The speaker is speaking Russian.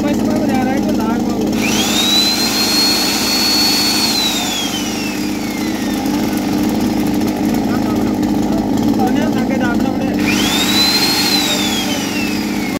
Спасибо.